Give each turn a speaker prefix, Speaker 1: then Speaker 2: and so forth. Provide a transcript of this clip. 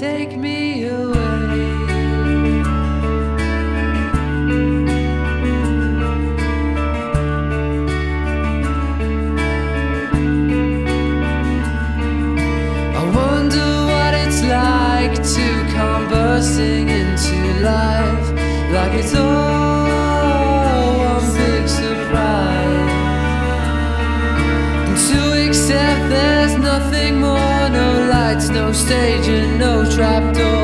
Speaker 1: take me away. bursting into life like it's all no stage and no trapdoor.